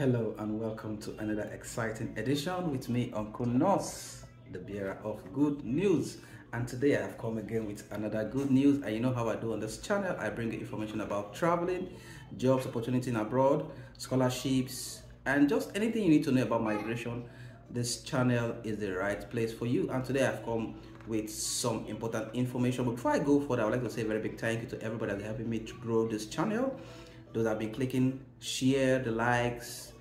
Hello and welcome to another exciting edition with me, Uncle Nos, the bearer of good news. And today I have come again with another good news. And you know how I do on this channel, I bring information about traveling, jobs, opportunity in abroad, scholarships, and just anything you need to know about migration. This channel is the right place for you. And today I've come with some important information. But before I go further, I would like to say a very big thank you to everybody that's helping me to grow this channel those have been clicking share the likes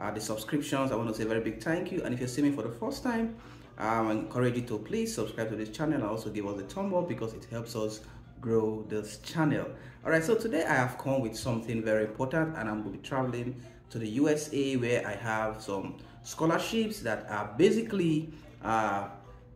uh, the subscriptions i want to say a very big thank you. And if you're seeing me for the first time um, i encourage you to please subscribe to this channel and also give us a thumb up because it helps us grow this channel. All right so today i have come with something very important and i'm going to be traveling to the usa where i have some scholarships that are basically uh,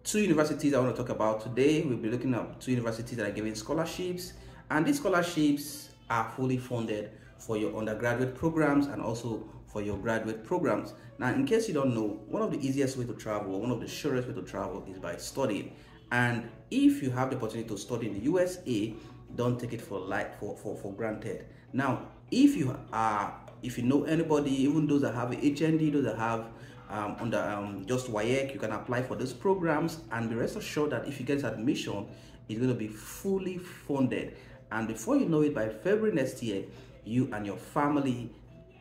two universities i want to talk about today. We'll be looking at two universities that are giving scholarships and these scholarships are fully funded for your undergraduate programs and also for your graduate programs. Now, in case you don't know, one of the easiest way to travel, one of the surest way to travel is by studying. And if you have the opportunity to study in the USA, don't take it for like for, for, for granted. Now, if you are if you know anybody, even those that have HND, those that have um, under um, just WAEC, you can apply for these programs and be rest assured that if you get admission, it's going to be fully funded. And before you know it, by February next year, you and your family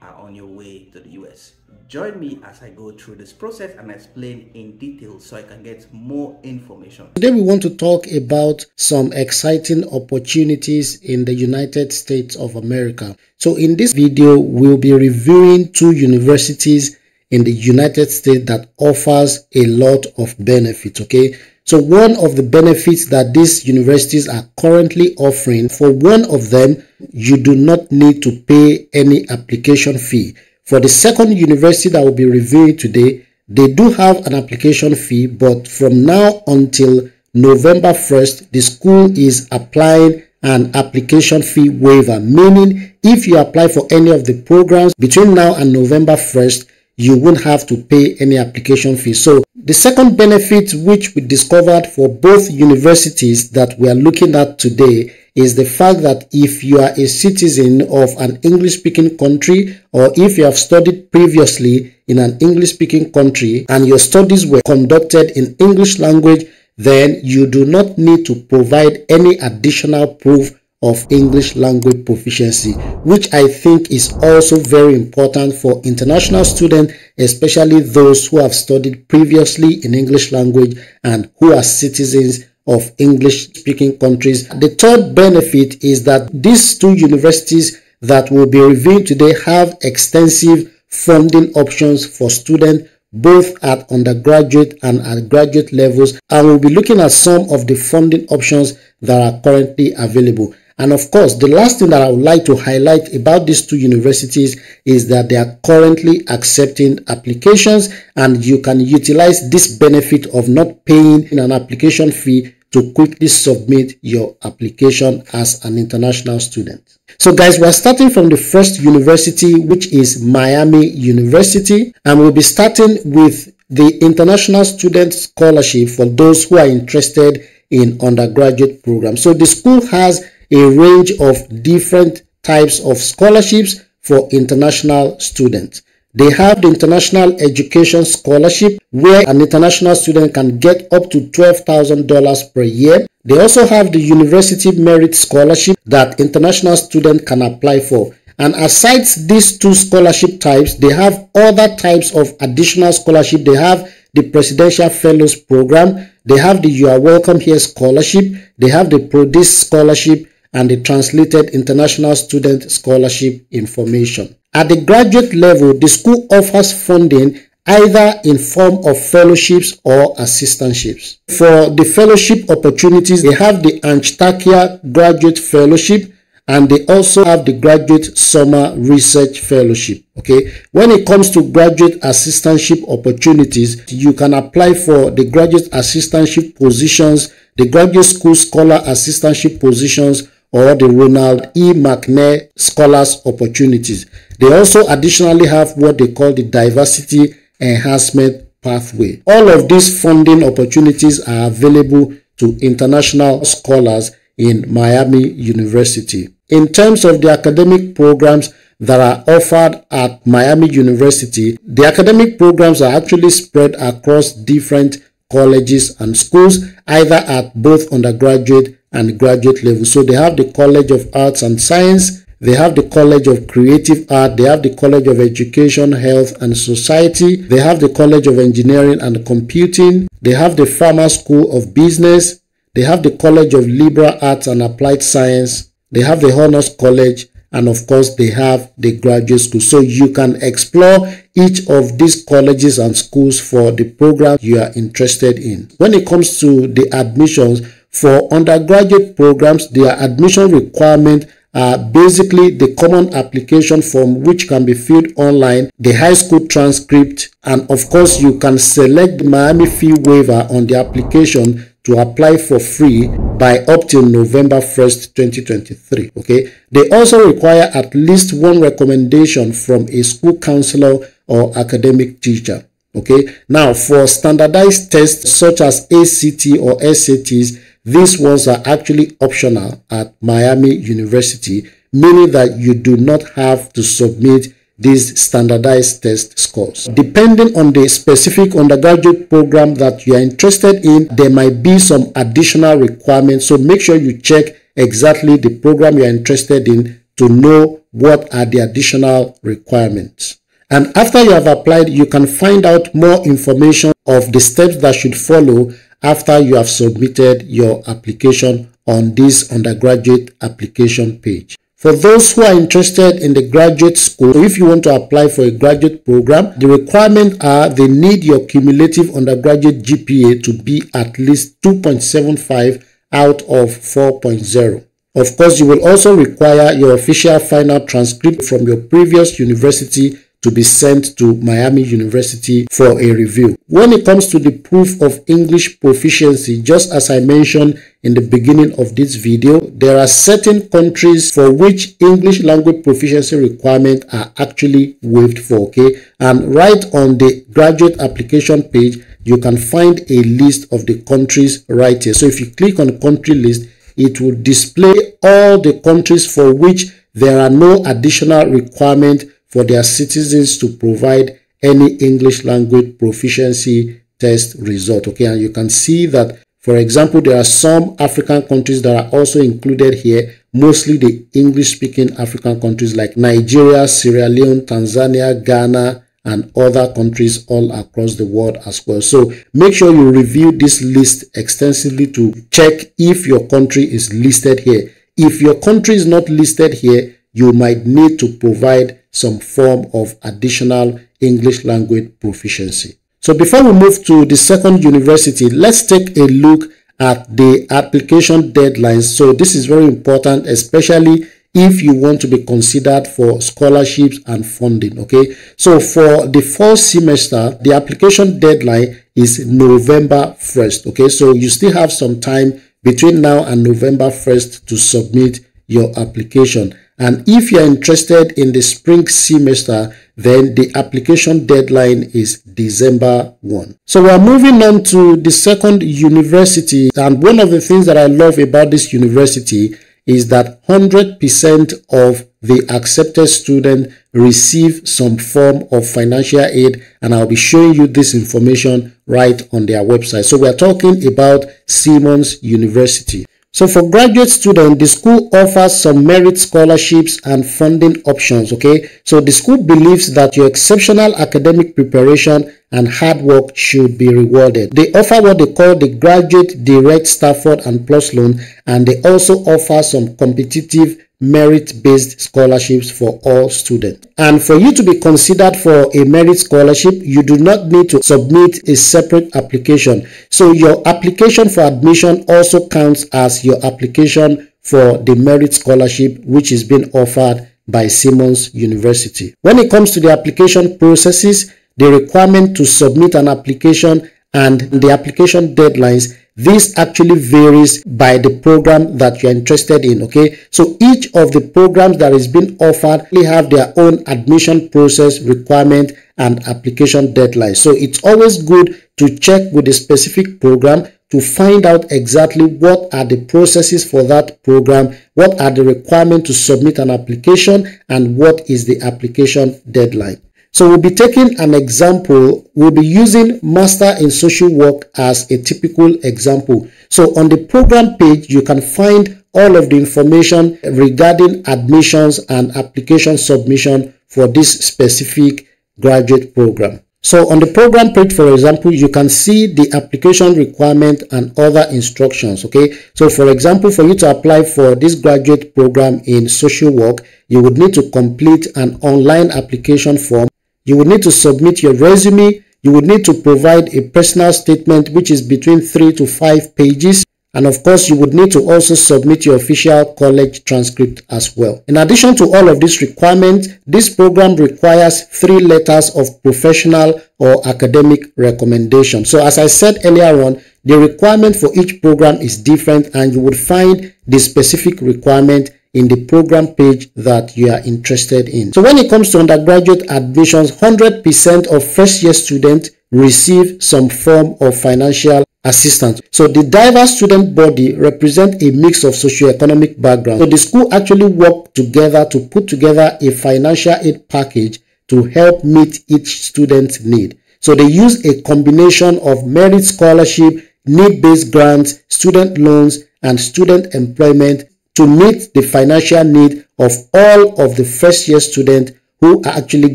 are on your way to the US. Join me as I go through this process and explain in detail so I can get more information. Today, we want to talk about some exciting opportunities in the United States of America. So, in this video, we'll be reviewing two universities in the United States that offers a lot of benefits. Okay, so one of the benefits that these universities are currently offering, for one of them, you do not need to pay any application fee. For the second university that will be reviewing today, they do have an application fee, but from now until November 1st, the school is applying an application fee waiver, meaning if you apply for any of the programs between now and November 1st, you won't have to pay any application fee. So the second benefit which we discovered for both universities that we are looking at today is the fact that if you are a citizen of an English speaking country or if you have studied previously in an English speaking country and your studies were conducted in English language, then you do not need to provide any additional proof of English language proficiency, which I think is also very important for international students, especially those who have studied previously in English language and who are citizens of English speaking countries. The third benefit is that these two universities that will be reviewed today have extensive funding options for students both at undergraduate and at graduate levels and we'll be looking at some of the funding options that are currently available. And of course, the last thing that I would like to highlight about these two universities is that they are currently accepting applications and you can utilize this benefit of not paying an application fee to quickly submit your application as an international student. So guys, we're starting from the first university, which is Miami University, and we'll be starting with the International Student Scholarship for those who are interested in undergraduate programs. So the school has a range of different types of scholarships for international students. They have the International Education Scholarship where an international student can get up to $12,000 per year. They also have the University Merit Scholarship that international students can apply for. And aside these two scholarship types, they have other types of additional scholarship. They have the Presidential Fellows Program. They have the You Are Welcome Here Scholarship. They have the PRODIS Scholarship and the Translated International Student Scholarship information. At the graduate level, the school offers funding either in form of fellowships or assistantships. For the fellowship opportunities, they have the Anchtakia Graduate Fellowship and they also have the Graduate Summer Research Fellowship. Okay, when it comes to graduate assistantship opportunities, you can apply for the graduate assistantship positions, the graduate school scholar assistantship positions, or the Ronald E. McNair Scholars Opportunities. They also additionally have what they call the Diversity Enhancement Pathway. All of these funding opportunities are available to international scholars in Miami University. In terms of the academic programs, that are offered at Miami University, the academic programs are actually spread across different colleges and schools, either at both undergraduate and graduate level. So they have the College of Arts and Science, they have the College of Creative Art, they have the College of Education, Health and Society, they have the College of Engineering and Computing, they have the Farmer School of Business, they have the College of Liberal Arts and Applied Science, they have the Honors College, and of course they have the graduate school so you can explore each of these colleges and schools for the program you are interested in when it comes to the admissions for undergraduate programs their admission requirement are basically the common application form which can be filled online, the high school transcript, and of course you can select the Miami fee waiver on the application to apply for free by up till November 1st, 2023. Okay. They also require at least one recommendation from a school counselor or academic teacher. Okay. Now, for standardized tests such as ACT or SATs, these ones are actually optional at Miami University, meaning that you do not have to submit these standardized test scores. Depending on the specific undergraduate program that you are interested in, there might be some additional requirements. So make sure you check exactly the program you are interested in to know what are the additional requirements. And after you have applied, you can find out more information of the steps that should follow after you have submitted your application on this undergraduate application page. For those who are interested in the graduate school, if you want to apply for a graduate program, the requirements are they need your cumulative undergraduate GPA to be at least 2.75 out of 4.0. Of course, you will also require your official final transcript from your previous university to be sent to Miami University for a review. When it comes to the proof of English proficiency, just as I mentioned in the beginning of this video, there are certain countries for which English language proficiency requirements are actually waived for, okay? And right on the graduate application page, you can find a list of the countries right here. So if you click on country list, it will display all the countries for which there are no additional requirement for their citizens to provide any English language proficiency test result. Okay, and you can see that, for example, there are some African countries that are also included here, mostly the English-speaking African countries like Nigeria, Sierra Leone, Tanzania, Ghana, and other countries all across the world as well. So make sure you review this list extensively to check if your country is listed here. If your country is not listed here, you might need to provide some form of additional English language proficiency. So before we move to the second university, let's take a look at the application deadlines. So this is very important, especially if you want to be considered for scholarships and funding. Okay. So for the first semester, the application deadline is November 1st. Okay. So you still have some time between now and November 1st to submit your application. And if you're interested in the spring semester, then the application deadline is December 1. So we're moving on to the second university. And one of the things that I love about this university is that 100% of the accepted student receive some form of financial aid and I'll be showing you this information right on their website. So we're talking about Simmons University. So for graduate students, the school offers some merit scholarships and funding options, okay? So the school believes that your exceptional academic preparation and hard work should be rewarded. They offer what they call the Graduate Direct Stafford and Plus Loan and they also offer some competitive merit-based scholarships for all students. And for you to be considered for a merit scholarship, you do not need to submit a separate application. So your application for admission also counts as your application for the merit scholarship which is being offered by Simmons University. When it comes to the application processes, the requirement to submit an application and the application deadlines. This actually varies by the program that you're interested in okay? So each of the programs that is being offered they have their own admission process requirement and application deadline so it's always good to check with the specific program to find out exactly what are the processes for that program, what are the requirements to submit an application, and what is the application deadline. So we'll be taking an example. We'll be using Master in Social Work as a typical example. So on the program page, you can find all of the information regarding admissions and application submission for this specific graduate program. So on the program page, for example, you can see the application requirement and other instructions. Okay. So for example, for you to apply for this graduate program in social work, you would need to complete an online application form. You would need to submit your resume. You would need to provide a personal statement, which is between three to five pages. And of course, you would need to also submit your official college transcript as well. In addition to all of these requirements, this program requires three letters of professional or academic recommendation. So as I said earlier on, the requirement for each program is different and you would find the specific requirement in the program page that you are interested in. So when it comes to undergraduate admissions, 100% of first year students receive some form of financial assistance. So the diverse student body represent a mix of socioeconomic background. So the school actually work together to put together a financial aid package to help meet each student's need. So they use a combination of merit scholarship, need-based grants, student loans, and student employment to meet the financial need of all of the first year students who actually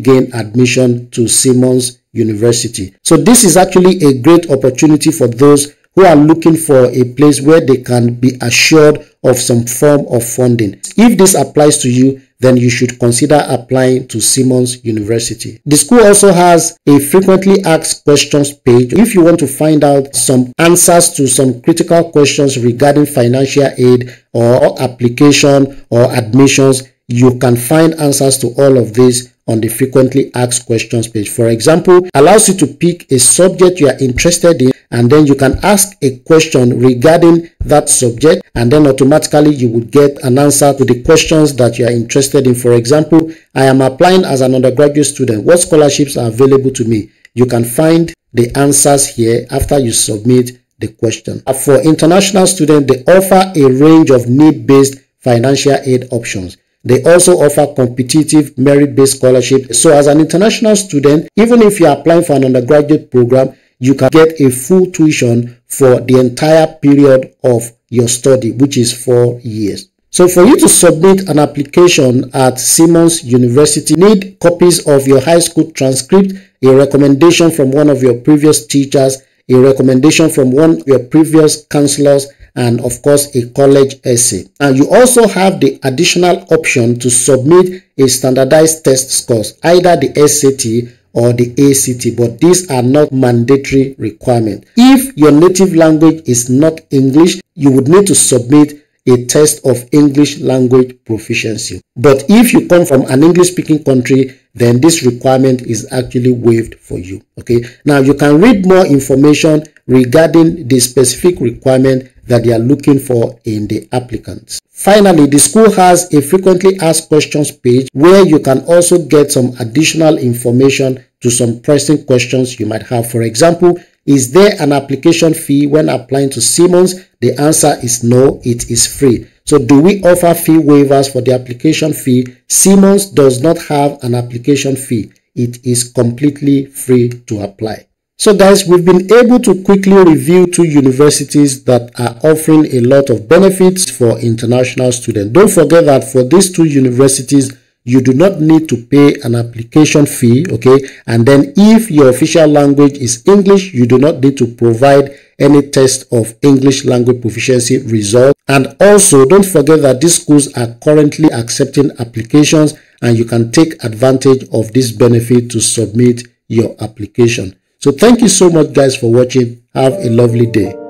gain admission to Simmons University. So this is actually a great opportunity for those who are looking for a place where they can be assured of some form of funding. If this applies to you, then you should consider applying to Simmons University. The school also has a frequently asked questions page. If you want to find out some answers to some critical questions regarding financial aid or application or admissions, you can find answers to all of this on the frequently asked questions page. For example, allows you to pick a subject you are interested in and then you can ask a question regarding that subject and then automatically you would get an answer to the questions that you are interested in. For example, I am applying as an undergraduate student. What scholarships are available to me? You can find the answers here after you submit the question. For international students, they offer a range of need-based financial aid options. They also offer competitive merit-based scholarship. So as an international student, even if you're applying for an undergraduate program, you can get a full tuition for the entire period of your study, which is four years. So for you to submit an application at Simmons University, need copies of your high school transcript, a recommendation from one of your previous teachers, a recommendation from one of your previous counselors, and of course a college essay. And you also have the additional option to submit a standardized test scores, either the SAT or the ACT, but these are not mandatory requirements. If your native language is not English, you would need to submit a test of English language proficiency. But if you come from an English speaking country, then this requirement is actually waived for you. Okay. Now you can read more information regarding the specific requirement that they are looking for in the applicants. Finally, the school has a frequently asked questions page where you can also get some additional information to some pressing questions you might have. For example, is there an application fee when applying to Simmons? The answer is no, it is free. So do we offer fee waivers for the application fee? Simmons does not have an application fee. It is completely free to apply. So guys, we've been able to quickly review two universities that are offering a lot of benefits for international students. Don't forget that for these two universities, you do not need to pay an application fee, okay? And then if your official language is English, you do not need to provide any test of English language proficiency result. And also, don't forget that these schools are currently accepting applications and you can take advantage of this benefit to submit your application. So thank you so much guys for watching. Have a lovely day.